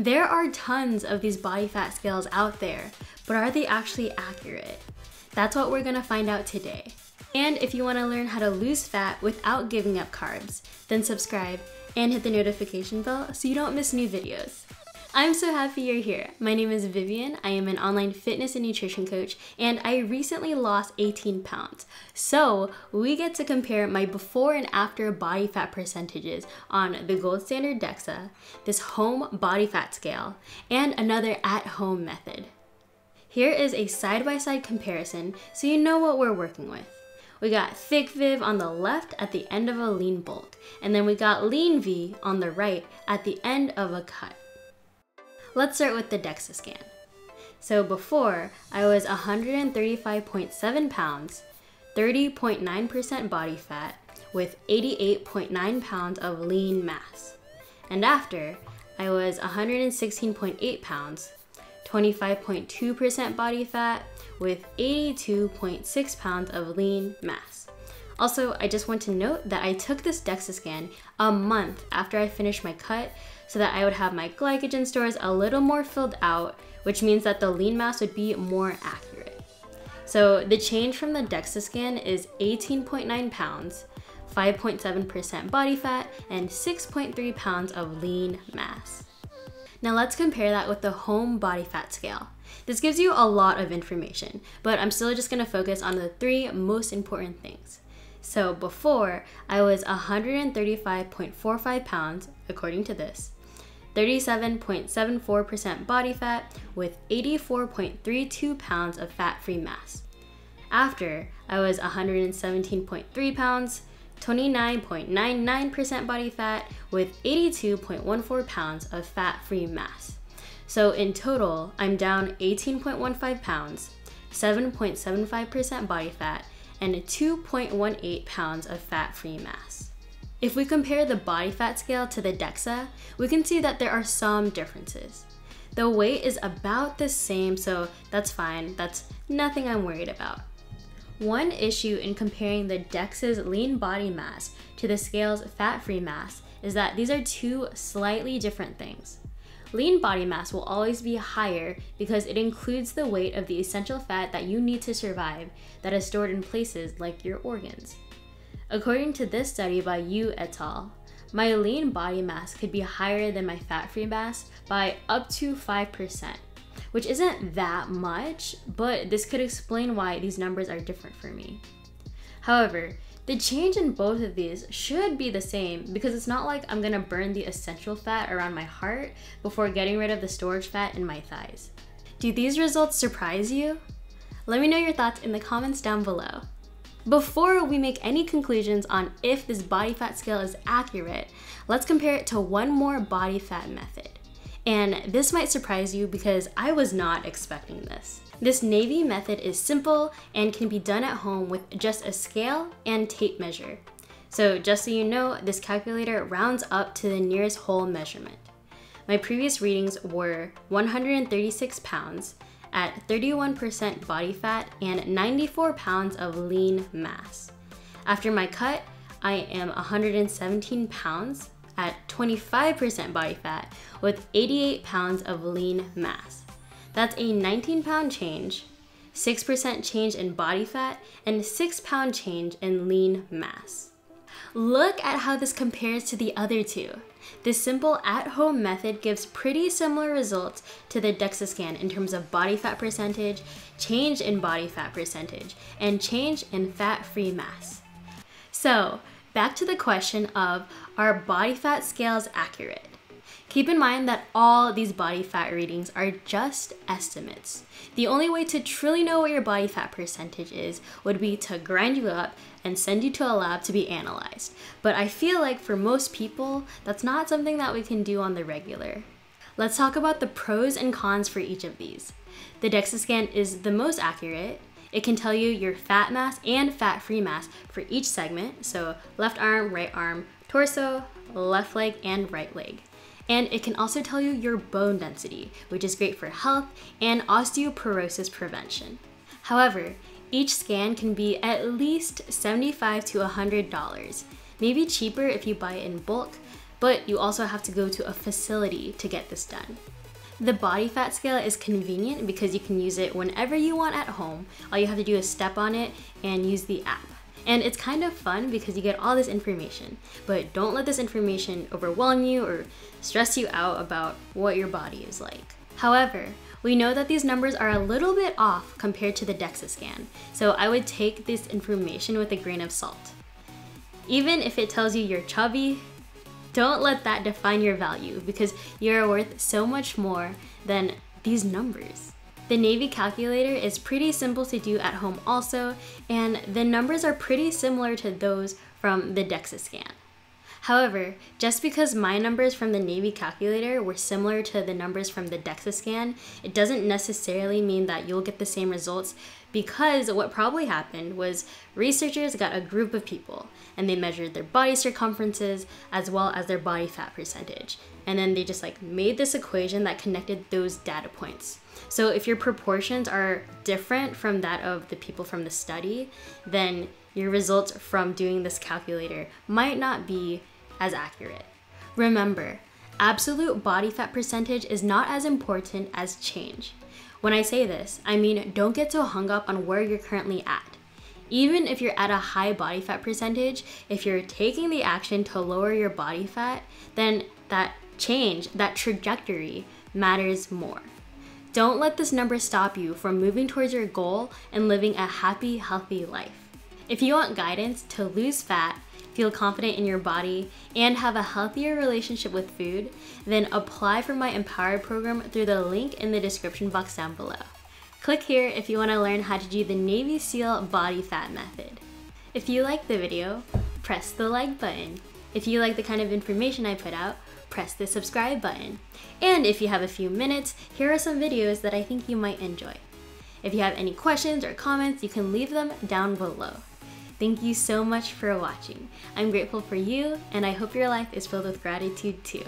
There are tons of these body fat scales out there, but are they actually accurate? That's what we're gonna find out today. And if you wanna learn how to lose fat without giving up carbs, then subscribe and hit the notification bell so you don't miss new videos. I'm so happy you're here. My name is Vivyen. I am an online fitness and nutrition coach, and I recently lost 18 pounds. So, we get to compare my before and after body fat percentages on the gold standard DEXA, this home body fat scale, and another at home method. Here is a side by side comparison so you know what we're working with. We got thick Viv on the left at the end of a lean bulk, and then we got lean V on the right at the end of a cut. Let's start with the DEXA scan. So before, I was 135.7 pounds, 30.9% body fat, with 88.9 pounds of lean mass. And after, I was 116.8 pounds, 25.2% body fat, with 82.6 pounds of lean mass. Also, I just want to note that I took this DEXA scan a month after I finished my cut so that I would have my glycogen stores a little more filled out, which means that the lean mass would be more accurate. So the change from the DEXA scan is 18.9 pounds, 5.7% body fat, and 6.3 pounds of lean mass. Now let's compare that with the home body fat scale. This gives you a lot of information, but I'm still just gonna focus on the three most important things. So before, I was 135.45 pounds, according to this, 37.74% body fat, with 84.32 pounds of fat free mass. After, I was 117.3 pounds, 29.99% body fat, with 82.14 pounds of fat free mass. So in total, I'm down 18.15 pounds, 7.75% body fat, and 2.18 pounds of fat free mass. If we compare the body fat scale to the DEXA, we can see that there are some differences. The weight is about the same, so that's fine. That's nothing I'm worried about. One issue in comparing the DEXA's lean body mass to the scale's fat free mass is that these are two slightly different things. Lean body mass will always be higher because it includes the weight of the essential fat that you need to survive that is stored in places like your organs. According to this study by Yu et al., my lean body mass could be higher than my fat free mass by up to 5%, which isn't that much, but this could explain why these numbers are different for me. However, the change in both of these should be the same because it's not like I'm gonna burn the essential fat around my heart before getting rid of the storage fat in my thighs. Do these results surprise you? Let me know your thoughts in the comments down below. Before we make any conclusions on if this body fat scale is accurate, let's compare it to one more body fat method. And this might surprise you because I was not expecting this. This Navy method is simple and can be done at home with just a scale and tape measure. So just so you know, this calculator rounds up to the nearest whole measurement. My previous readings were 136 pounds, at 31% body fat and 94 pounds of lean mass. After my cut, I am 117 pounds at 25% body fat with 88 pounds of lean mass. That's a 19 pound change, 6% change in body fat, and 6 pound change in lean mass. Look at how this compares to the other two. This simple at-home method gives pretty similar results to the DEXA scan in terms of body fat percentage, change in body fat percentage, and change in fat-free mass. So, back to the question of are body fat scales accurate? Keep in mind that all these body fat readings are just estimates. The only way to truly know what your body fat percentage is would be to grind you up and send you to a lab to be analyzed. But I feel like for most people, that's not something that we can do on the regular. Let's talk about the pros and cons for each of these. The DEXA scan is the most accurate. It can tell you your fat mass and fat free mass for each segment, so left arm, right arm, torso, left leg, and right leg and it can also tell you your bone density, which is great for health and osteoporosis prevention. However, each scan can be at least 75 to $100, maybe cheaper if you buy it in bulk, but you also have to go to a facility to get this done. The body fat scale is convenient because you can use it whenever you want at home. All you have to do is step on it and use the app. And it's kind of fun because you get all this information, but don't let this information overwhelm you or stress you out about what your body is like. However, we know that these numbers are a little bit off compared to the DEXA scan, so I would take this information with a grain of salt. Even if it tells you you're chubby, don't let that define your value because you're worth so much more than these numbers. The Navy calculator is pretty simple to do at home also, and the numbers are pretty similar to those from the DEXA scan. However, just because my numbers from the Navy calculator were similar to the numbers from the DEXA scan, it doesn't necessarily mean that you'll get the same results because what probably happened was researchers got a group of people and they measured their body circumferences as well as their body fat percentage. And then they just like made this equation that connected those data points. So if your proportions are different from that of the people from the study, then your results from doing this calculator might not be as accurate. Remember, absolute body fat percentage is not as important as change. When I say this, I mean don't get so hung up on where you're currently at. Even if you're at a high body fat percentage, if you're taking the action to lower your body fat, then that change, that trajectory matters more. Don't let this number stop you from moving towards your goal and living a happy, healthy life. If you want guidance to lose fat, feel confident in your body, and have a healthier relationship with food, then apply for my Empowered program through the link in the description box down below. Click here if you want to learn how to do the Navy SEAL body fat method. If you like the video, press the like button. If you like the kind of information I put out, press the subscribe button. And if you have a few minutes, here are some videos that I think you might enjoy. If you have any questions or comments, you can leave them down below. Thank you so much for watching. I'm grateful for you, and I hope your life is filled with gratitude too.